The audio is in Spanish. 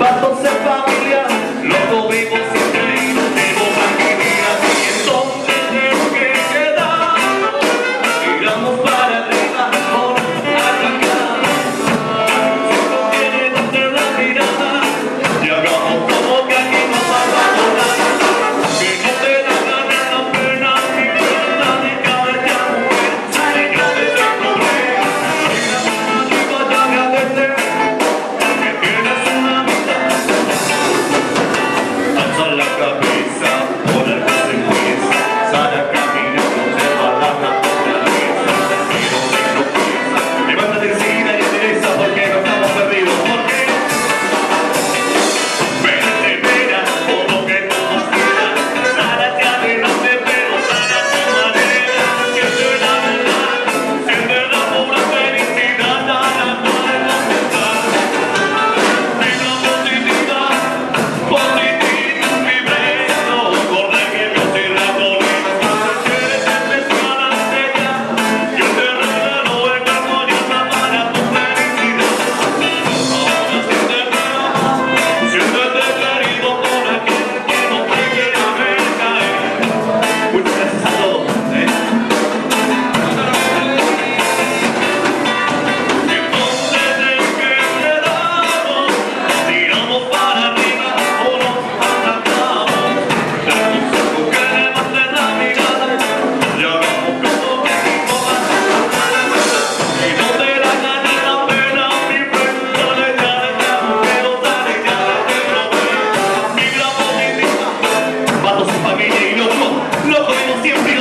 but don't say veneno, no siempre.